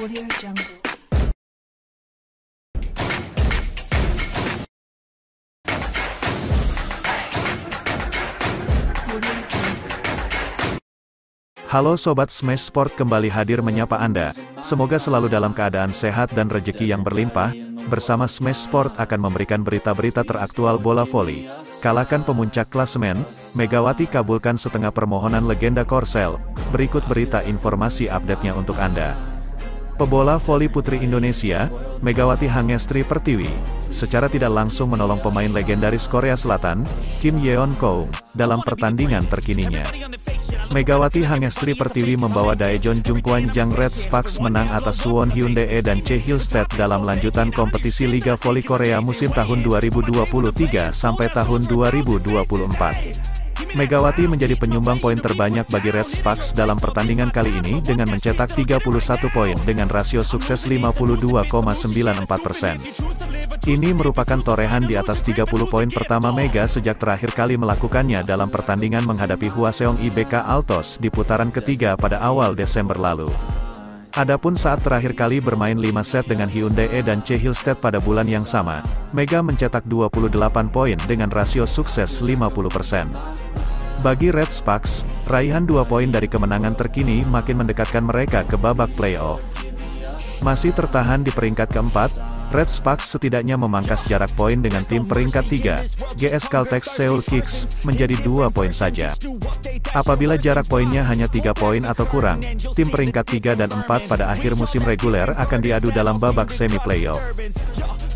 Halo Sobat Smash Sport kembali hadir menyapa Anda. Semoga selalu dalam keadaan sehat dan rejeki yang berlimpah. Bersama Smash Sport akan memberikan berita-berita teraktual bola voli. Kalahkan pemuncak klasemen, Megawati kabulkan setengah permohonan legenda Korsel. Berikut berita informasi update-nya untuk Anda. Pebola voli putri Indonesia, Megawati Hangestri Pertiwi, secara tidak langsung menolong pemain legendaris Korea Selatan, Kim Yeon Koung, dalam pertandingan terkininya. Megawati Hangestri Pertiwi membawa Daejeon Jungkwan Jang Red Sparks menang atas Suwon Hyundai dan Che Hillstead dalam lanjutan kompetisi Liga Voli Korea musim tahun 2023 sampai tahun 2024. Megawati menjadi penyumbang poin terbanyak bagi Red Sparks dalam pertandingan kali ini dengan mencetak 31 poin dengan rasio sukses 52,94%. Ini merupakan torehan di atas 30 poin pertama Mega sejak terakhir kali melakukannya dalam pertandingan menghadapi Hwaseong IBK Altos di putaran ketiga pada awal Desember lalu. Adapun saat terakhir kali bermain 5 set dengan Hyundai E dan Che Hillstead pada bulan yang sama, Mega mencetak 28 poin dengan rasio sukses 50%. Bagi Red Sparks, raihan 2 poin dari kemenangan terkini makin mendekatkan mereka ke babak playoff. Masih tertahan di peringkat keempat, Red Sparks setidaknya memangkas jarak poin dengan tim peringkat 3, GS Caltex Seoul Kicks, menjadi 2 poin saja. Apabila jarak poinnya hanya 3 poin atau kurang, tim peringkat 3 dan 4 pada akhir musim reguler akan diadu dalam babak semi playoff.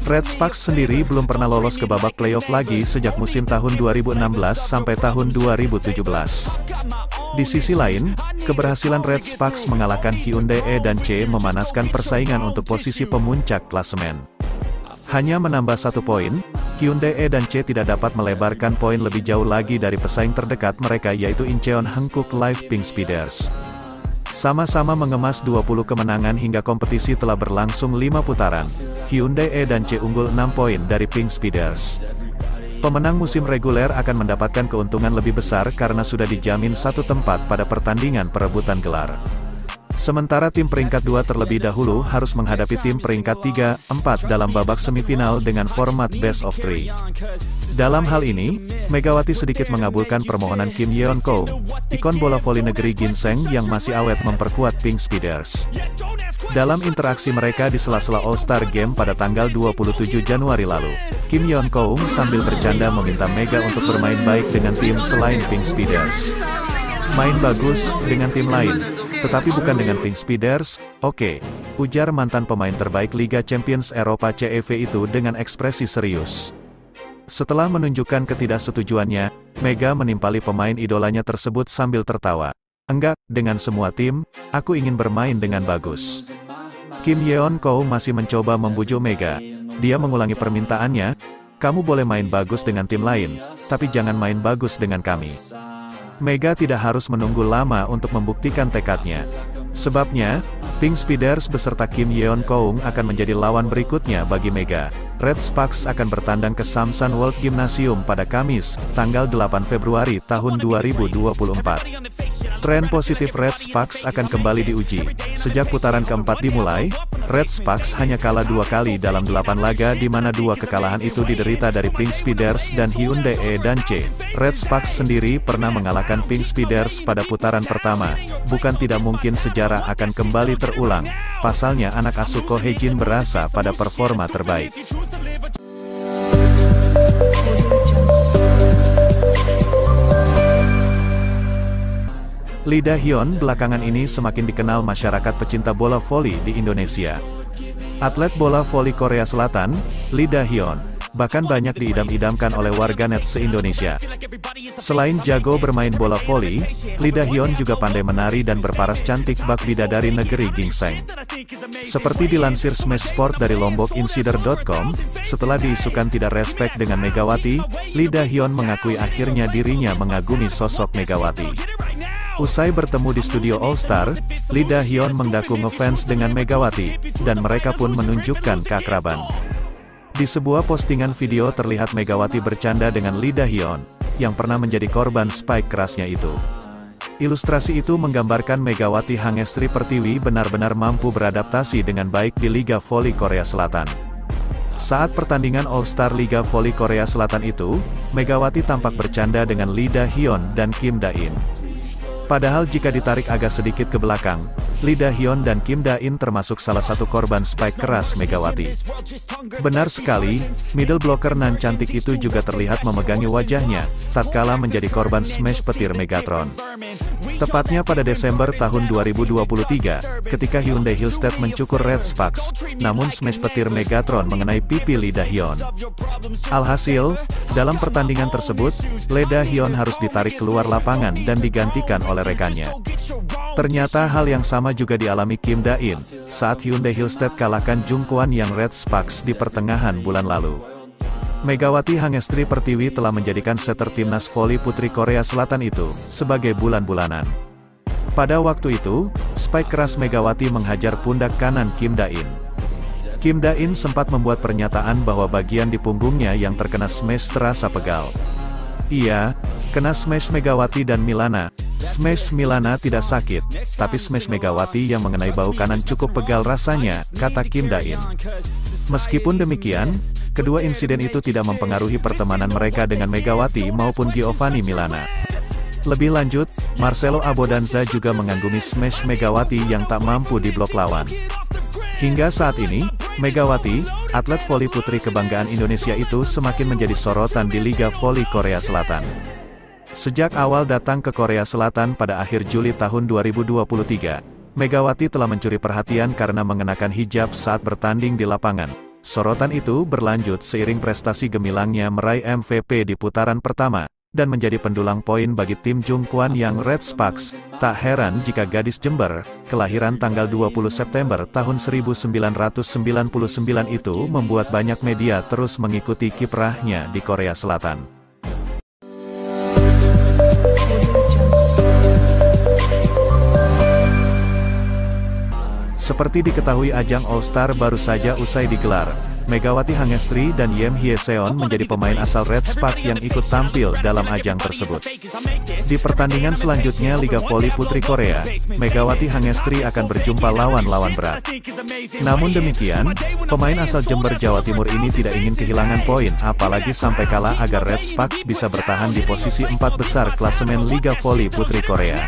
Red Sparks sendiri belum pernah lolos ke babak playoff lagi sejak musim tahun 2016 sampai tahun 2017. Di sisi lain, keberhasilan Red Sparks mengalahkan Hyundai E dan C memanaskan persaingan untuk posisi pemuncak klasemen. Hanya menambah satu poin, Hyundai E dan C tidak dapat melebarkan poin lebih jauh lagi dari pesaing terdekat mereka yaitu Incheon Hankook Live Pink Speeders. Sama-sama mengemas 20 kemenangan hingga kompetisi telah berlangsung 5 putaran. Hyundai E dan C unggul 6 poin dari Pink Speeders. Pemenang musim reguler akan mendapatkan keuntungan lebih besar karena sudah dijamin satu tempat pada pertandingan perebutan gelar. Sementara tim peringkat 2 terlebih dahulu harus menghadapi tim peringkat 3, 4 dalam babak semifinal dengan format best of 3. Dalam hal ini, Megawati sedikit mengabulkan permohonan Kim Yeon Koung, ikon bola voli negeri Ginseng yang masih awet memperkuat Pink Speeders. Dalam interaksi mereka di sela-sela All-Star Game pada tanggal 27 Januari lalu, Kim Yeon Koung sambil bercanda meminta Mega untuk bermain baik dengan tim selain Pink Speeders. Main bagus, dengan tim lain, tetapi bukan dengan Pink Speeders, oke, ujar mantan pemain terbaik Liga Champions Eropa CEV itu dengan ekspresi serius. Setelah menunjukkan ketidaksetujuannya, Mega menimpali pemain idolanya tersebut sambil tertawa. Enggak, dengan semua tim, aku ingin bermain dengan bagus. Kim Yeon Ko masih mencoba membujuk Mega. Dia mengulangi permintaannya, kamu boleh main bagus dengan tim lain, tapi jangan main bagus dengan kami. Mega tidak harus menunggu lama untuk membuktikan tekadnya. Sebabnya, Pink Speeders beserta Kim Yeon Koung akan menjadi lawan berikutnya bagi Mega. Red Sparks akan bertandang ke Samsan World Gymnasium pada Kamis, tanggal 8 Februari tahun 2024. Tren positif Red Sparks akan kembali diuji. Sejak putaran keempat dimulai, Red Sparks hanya kalah dua kali dalam delapan laga di mana dua kekalahan itu diderita dari Pink Speeders dan Hyundai E dan C. Red Sparks sendiri pernah mengalahkan Pink Speeders pada putaran pertama. Bukan tidak mungkin sejarah akan kembali terulang. Pasalnya anak asuh Ko Hejin berasa pada performa terbaik. Lee Da-hyun belakangan ini semakin dikenal masyarakat pecinta bola voli di Indonesia. Atlet bola voli Korea Selatan, Lee Da-hyun, bahkan banyak diidam-idamkan oleh warganet se-Indonesia. Selain jago bermain bola voli, Lee Da-hyun juga pandai menari dan berparas cantik bak bidadari negeri gingseng. Seperti dilansir Smash Sport dari LombokInsider.com, setelah diisukan tidak respek dengan Megawati, Lee Da-hyun mengakui akhirnya dirinya mengagumi sosok Megawati. Usai bertemu di studio All Star, Lee Da-hyun mengaku ngefans dengan Megawati, dan mereka pun menunjukkan keakraban. Di sebuah postingan video terlihat Megawati bercanda dengan Lee Da-hyun, yang pernah menjadi korban spike kerasnya itu. Ilustrasi itu menggambarkan Megawati Hangestri Pertiwi benar-benar mampu beradaptasi dengan baik di Liga Voli Korea Selatan. Saat pertandingan All-Star Liga Voli Korea Selatan itu, Megawati tampak bercanda dengan Lee Da-hyun dan Kim Da-in. Padahal jika ditarik agak sedikit ke belakang, Lee Da-hyun dan Kim Da-in termasuk salah satu korban spike keras Megawati. Benar sekali, middle blocker nan cantik itu juga terlihat memegangi wajahnya, tatkala menjadi korban smash petir Megatron. Tepatnya pada Desember tahun 2023, ketika Hyundai Hillstead mencukur Red Sparks, namun smash petir Megatron mengenai pipi Lee Da-hyun. Alhasil, dalam pertandingan tersebut, Lee Da-hyun harus ditarik keluar lapangan dan digantikan oleh rekannya. Ternyata hal yang sama juga dialami Kim Da-in, saat Hyundai Hillstead kalahkan Jung Kwan yang Red Sparks di pertengahan bulan lalu. Megawati Hangestri Pertiwi telah menjadikan setter timnas voli putri Korea Selatan itu, sebagai bulan-bulanan. Pada waktu itu, spike keras Megawati menghajar pundak kanan Kim Da-in. Kim Da-in sempat membuat pernyataan bahwa bagian di punggungnya yang terkena smash terasa pegal. Iya, kena smash Megawati dan Milana, Smash Milana tidak sakit, tapi smash Megawati yang mengenai bau kanan cukup pegal rasanya, kata Kim Dain. Meskipun demikian, kedua insiden itu tidak mempengaruhi pertemanan mereka dengan Megawati maupun Giovanni Milana. Lebih lanjut, Marcelo Abodanza juga mengagumi smash Megawati yang tak mampu diblok lawan. Hingga saat ini, Megawati, atlet voli putri kebanggaan Indonesia itu semakin menjadi sorotan di Liga Voli Korea Selatan. Sejak awal datang ke Korea Selatan pada akhir Juli tahun 2023, Megawati telah mencuri perhatian karena mengenakan hijab saat bertanding di lapangan. Sorotan itu berlanjut seiring prestasi gemilangnya meraih MVP di putaran pertama, dan menjadi pendulang poin bagi tim Jungkwan yang Red Sparks. Tak heran jika gadis Jember, kelahiran tanggal 20 September tahun 1999 itu membuat banyak media terus mengikuti kiprahnya di Korea Selatan. Seperti diketahui ajang All-Star baru saja usai digelar, Megawati Hangestri dan Yem Hye Seon menjadi pemain asal Red Spark yang ikut tampil dalam ajang tersebut. Di pertandingan selanjutnya Liga Voli Putri Korea, Megawati Hangestri akan berjumpa lawan-lawan berat. Namun demikian, pemain asal Jember Jawa Timur ini tidak ingin kehilangan poin, apalagi sampai kalah agar Red Sparks bisa bertahan di posisi empat besar klasemen Liga Voli Putri Korea.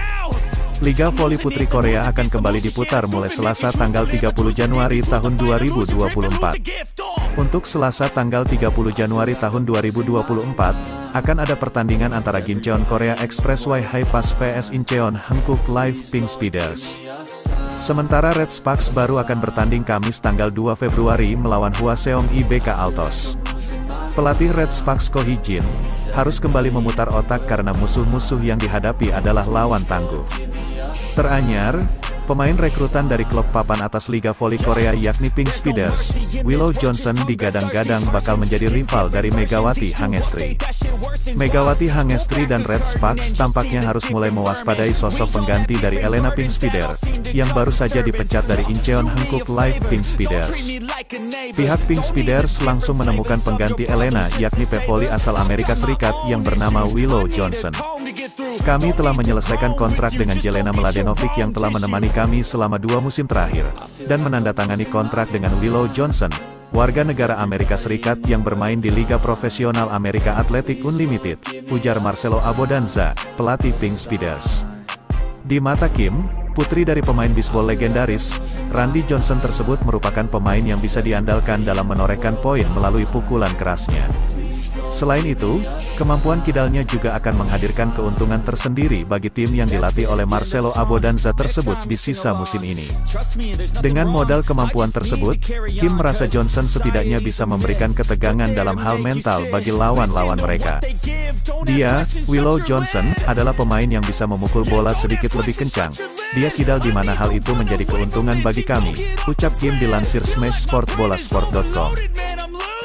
Liga Voli Putri Korea akan kembali diputar mulai Selasa tanggal 30 Januari tahun 2024. Untuk Selasa tanggal 30 Januari tahun 2024, akan ada pertandingan antara Gincheon Korea Expressway Pass vs Incheon Hankook Live Pink Speeders. Sementara Red Sparks baru akan bertanding Kamis tanggal 2 Februari melawan Hwaseong IBK Altos. Pelatih Red Sparks Ko Hee-jin, harus kembali memutar otak karena musuh-musuh yang dihadapi adalah lawan tangguh. Teranyar, pemain rekrutan dari klub papan atas Liga Voli Korea yakni Pink Speeders, Willow Johnson digadang-gadang bakal menjadi rival dari Megawati Hangestri. Megawati Hangestri dan Red Sparks tampaknya harus mulai mewaspadai sosok pengganti dari Elena Pink Speeder, yang baru saja dipecat dari Incheon Hankook Live Pink Speeders. Pihak Pink Speeders langsung menemukan pengganti Elena yakni pevoli asal Amerika Serikat yang bernama Willow Johnson. Kami telah menyelesaikan kontrak dengan Jelena Mladenovic yang telah menemani kami selama dua musim terakhir, dan menandatangani kontrak dengan Willow Johnson, warga negara Amerika Serikat yang bermain di Liga Profesional Amerika Athletic Unlimited, ujar Marcelo Abodanza, pelatih Pink Speeders. Di mata Kim, putri dari pemain bisbol legendaris, Randy Johnson tersebut merupakan pemain yang bisa diandalkan dalam menorehkan poin melalui pukulan kerasnya. Selain itu, kemampuan kidalnya juga akan menghadirkan keuntungan tersendiri bagi tim yang dilatih oleh Marcelo Abodanza tersebut di sisa musim ini. Dengan modal kemampuan tersebut, Kim merasa Johnson setidaknya bisa memberikan ketegangan dalam hal mental bagi lawan-lawan mereka. Dia, Willow Johnson, adalah pemain yang bisa memukul bola sedikit lebih kencang. Dia kidal di mana hal itu menjadi keuntungan bagi kami, ucap Kim dilansir smashsportbolasport.com.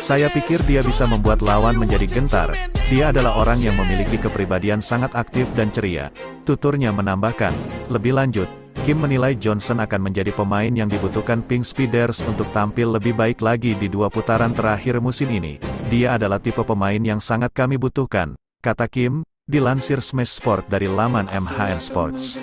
Saya pikir dia bisa membuat lawan menjadi gentar, dia adalah orang yang memiliki kepribadian sangat aktif dan ceria. Tuturnya menambahkan, lebih lanjut, Kim menilai Johnson akan menjadi pemain yang dibutuhkan Pink Speeders untuk tampil lebih baik lagi di dua putaran terakhir musim ini. Dia adalah tipe pemain yang sangat kami butuhkan, kata Kim, Dilansir Smash Sport dari laman MHN Sports.